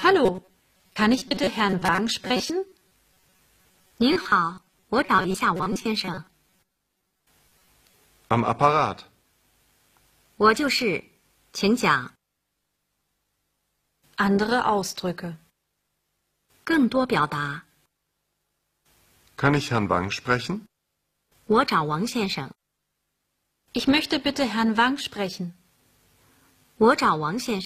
Hallo, kann ich bitte Herrn Wang sprechen? 您好，我找一下王先生。Am Apparat. 我就是，请讲。Andere Ausdrücke. 更多表达，Kann ich Herrn Wang sprechen? 我找王先生。Ich möchte bitte Herrn Wang sprechen. 我找王先生。